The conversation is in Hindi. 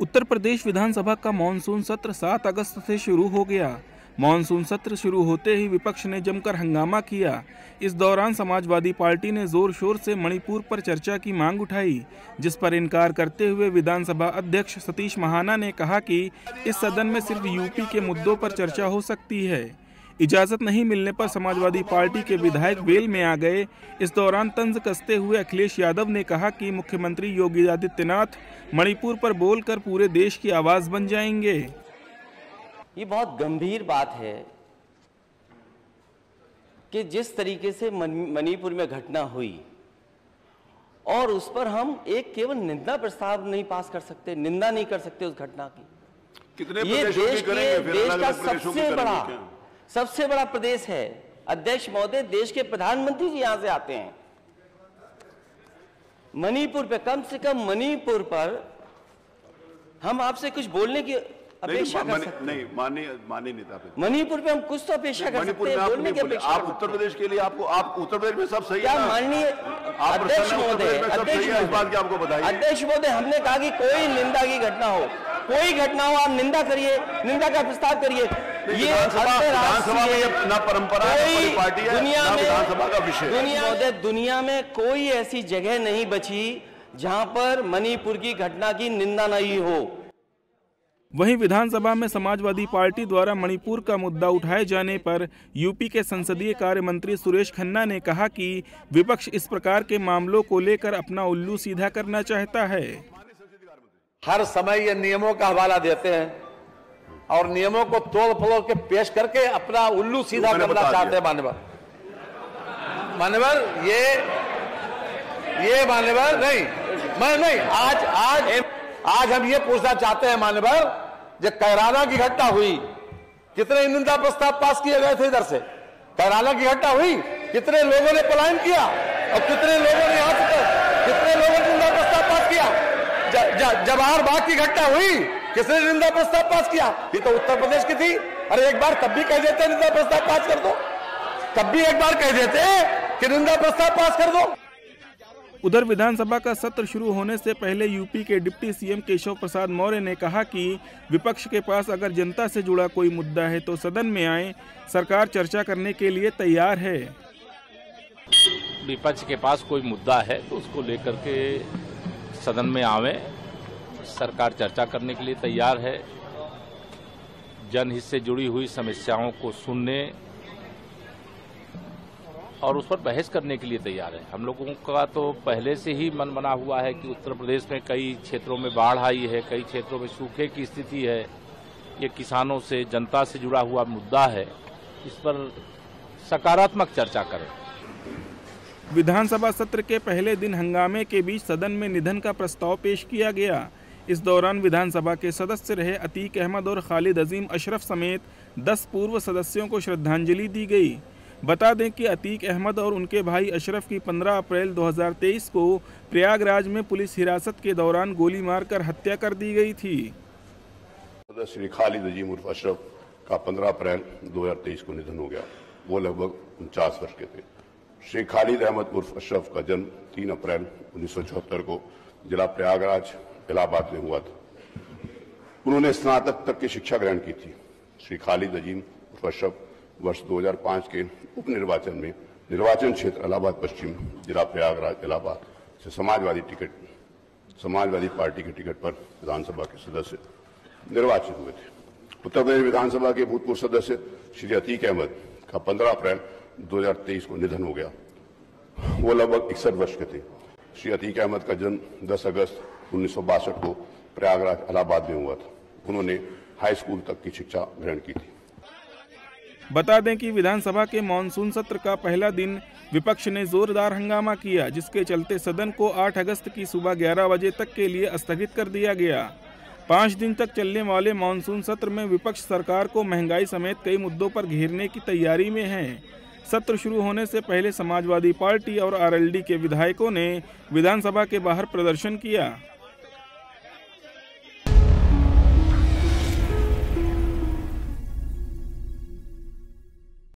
उत्तर प्रदेश विधानसभा का मानसून सत्र 7 अगस्त से शुरू हो गया। मानसून सत्र शुरू होते ही विपक्ष ने जमकर हंगामा किया। इस दौरान समाजवादी पार्टी ने ज़ोर शोर से मणिपुर पर चर्चा की मांग उठाई, जिस पर इनकार करते हुए विधानसभा अध्यक्ष सतीश महाना ने कहा कि इस सदन में सिर्फ़ यूपी के मुद्दों पर चर्चा हो सकती है। इजाज़त नहीं मिलने पर समाजवादी पार्टी के विधायक वेल में आ गए। इस दौरान तंज कसते हुए अखिलेश यादव ने कहा कि मुख्यमंत्री योगी आदित्यनाथ मणिपुर पर बोलकर पूरे देश की आवाज़ बन जाएँगे। ये बहुत गंभीर बात है कि जिस तरीके से मणिपुर में घटना हुई और उस पर हम एक केवल निंदा प्रस्ताव नहीं पास कर सकते निंदा नहीं कर सकते उस घटना की। कितने ये देश के देश का सबसे बड़ा क्या? सबसे बड़ा प्रदेश है। अध्यक्ष महोदय देश के प्रधानमंत्री जी यहाँ से आते हैं। मणिपुर पे कम से कम मणिपुर पर हम आपसे कुछ बोलने की अपेक्षा कर नहीं, सकते नहीं माननीय माननीय नेता पे मणिपुर पे हम कुछ तो अपेक्षा कर सकते हैं आप बोलने की अपेक्षा आप उत्तर प्रदेश के लिए आपको आप उत्तर प्रदेश में सब सही क्या है माननीय अध्यक्ष महोदय अध्यक्ष इस बात की आपको बधाई अध्यक्ष महोदय हमने कहा कि कोई निंदा की घटना हो। कोई घटना हो आप निंदा करिए निंदा का प्रस्ताव करिए। ये विधानसभा में ये ना परंपरा है पार्टी है दुनिया ना में विधानसभा का विषय दुनिया दुनिया में कोई ऐसी जगह नहीं बची जहाँ पर मणिपुर की घटना की निंदा नहीं हो। वहीं विधानसभा में समाजवादी पार्टी द्वारा मणिपुर का मुद्दा उठाए जाने पर यूपी के संसदीय कार्य मंत्री सुरेश खन्ना ने कहा कि विपक्ष इस प्रकार के मामलों को लेकर अपना उल्लू सीधा करना चाहता है। हर समय ये नियमों का हवाला देते हैं। और नियमों को तोड़ फलोड़ के पेश करके अपना उल्लू सीधा करना चाहते हैं। मान्यवर। मान्यवर ये ये मान्यवर नहीं मैं नहीं आज आज आज हम ये पूछना चाहते हैं मान्यवर जो कैराना की घटना हुई कितने निंदा प्रस्ताव पास किए गए थे इधर से? कैराना की घटना हुई कितने लोगों ने पलायन किया और कितने लोगों ने यहाँ से कितने लोगों ने निंदा प्रस्ताव पास किया? जवाहर बाग की घटना हुई किसने निंदा प्रस्ताव पास किया? ये तो उत्तर प्रदेश की थी। अरे एक बार तब भी कह देते निंदा प्रस्ताव पास कर दो। तब भी एक बार कह देते कि निंदा प्रस्ताव पास कर दो। उधर विधानसभा का सत्र शुरू होने से पहले यूपी के डिप्टी सीएम केशव प्रसाद मौर्य ने कहा कि विपक्ष के पास अगर जनता से जुड़ा कोई मुद्दा है तो सदन में आए। सरकार चर्चा करने के लिए तैयार है। विपक्ष के पास कोई मुद्दा है तो उसको लेकर के सदन में आवे। सरकार चर्चा करने के लिए तैयार है। जनहित से जुड़ी हुई समस्याओं को सुनने और उस पर बहस करने के लिए तैयार है। हम लोगों का तो पहले से ही मन बना हुआ है कि उत्तर प्रदेश में कई क्षेत्रों में बाढ़ आई है, कई क्षेत्रों में सूखे की स्थिति है। ये किसानों से, जनता से जुड़ा हुआ मुद्दा है। इस पर सकारात्मक चर्चा करें। विधानसभा सत्र के पहले दिन हंगामे के बीच सदन में निधन का प्रस्ताव पेश किया गया। इस दौरान विधानसभा के सदस्य रहे अतीक अहमद और खालिद अजीम अशरफ समेत 10 पूर्व सदस्यों को श्रद्धांजलि दी गई। बता दें कि अतीक अहमद और उनके भाई अशरफ की 15 अप्रैल 2023 को प्रयागराज में पुलिस हिरासत के दौरान गोली मारकर हत्या कर दी गई थी। श्री खालिद अजीम उर्फ़ अशरफ का 15 अप्रैल 2023 को निधन हो गया। वो लगभग उनचास वर्ष के थे। श्री खालिद अहमद उर्फ़ अशरफ का जन्म तीन अप्रैल 1974 को जिला प्रयागराज, इलाहाबाद में हुआ था। उन्होंने स्नातक तक की शिक्षा ग्रहण की थी। श्री खालिद अजीम उर्फ़ अशरफ वर्ष 2005 के उपनिर्वाचन में निर्वाचन क्षेत्र इलाहाबाद, पश्चिम जिला प्रयागराज, इलाहाबाद से समाजवादी टिकट, समाजवादी पार्टी के टिकट पर विधानसभा के सदस्य निर्वाचित हुए थे। उत्तर प्रदेश विधानसभा के भूतपूर्व सदस्य श्री अतीक अहमद का 15 अप्रैल 2023 को निधन हो गया। वो लगभग इकसठ वर्ष के थे। श्री अतीक अहमद का जन्म 10 अगस्त उन्नीस को प्रयागराज इलाहाबाद में हुआ था। उन्होंने हाई स्कूल तक की शिक्षा ग्रहण की थी। बता दें कि विधानसभा के मानसून सत्र का पहला दिन विपक्ष ने जोरदार हंगामा किया, जिसके चलते सदन को 8 अगस्त की सुबह 11 बजे तक के लिए स्थगित कर दिया गया। पाँच दिन तक चलने वाले मानसून सत्र में विपक्ष सरकार को महँगाई समेत कई मुद्दों पर घेरने की तैयारी में है। सत्र शुरू होने से पहले समाजवादी पार्टी और आरएलडी के विधायकों ने विधानसभा के बाहर प्रदर्शन किया।